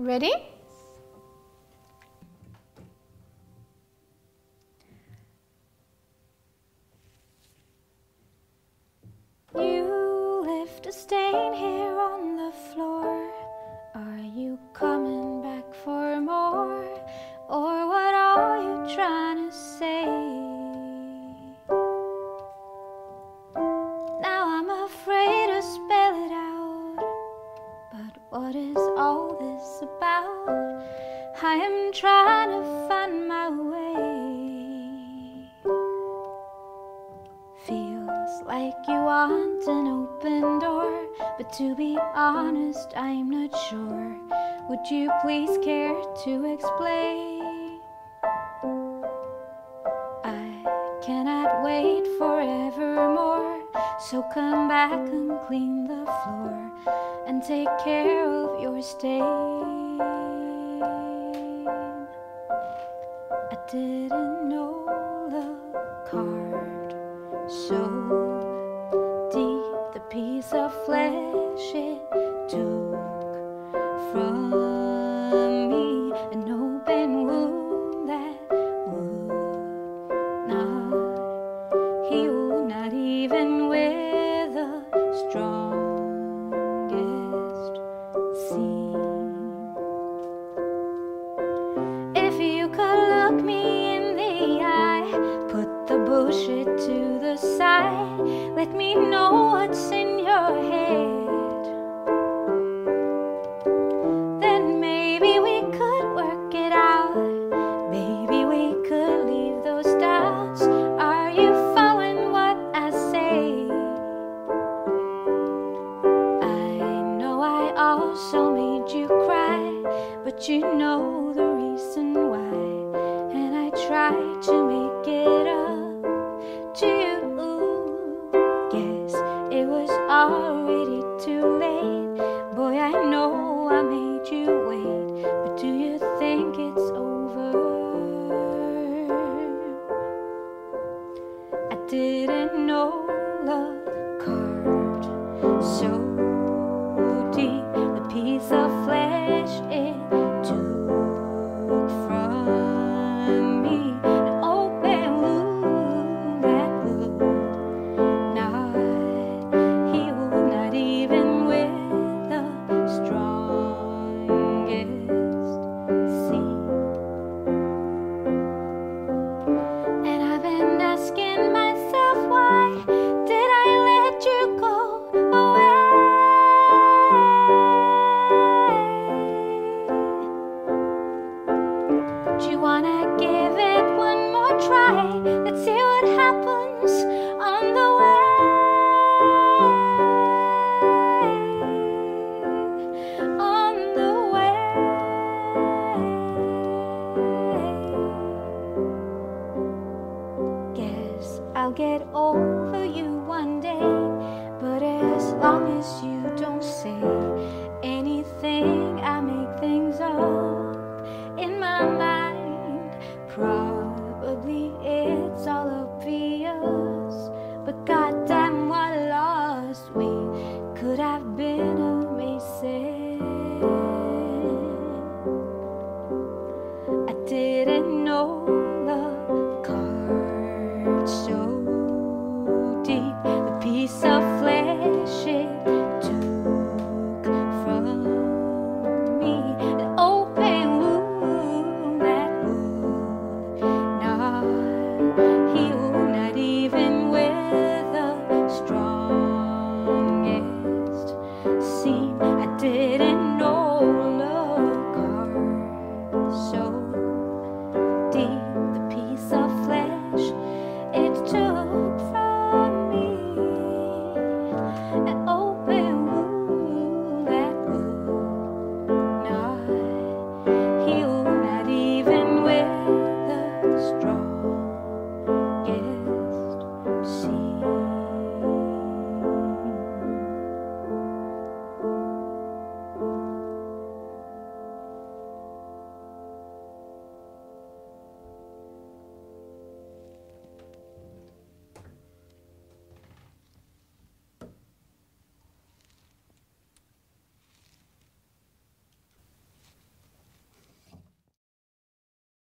Ready? You left a stain here on the floor. Are you coming back for more? Or what are you trying to say? Now I'm afraid to spell it out. But what is all this about? I am trying to find my way. Feels like you want an open door, but to be honest, I'm not sure. Would you please care to explain? So come back and clean the floor and take care of your stain. I didn't know the card so not even with the strongest seam. If you could look me in the eye, put the bullshit to the side, let me know what's in know the reason why. And I tried to make it up to you. Guess it was already too late. Boy, I know I made you wait, but do you think it's over? I didn't know love been asking say anything. I make things up in my mind. Probably it's all obvious, but goddamn, what a loss we could have been amazing. I didn't know.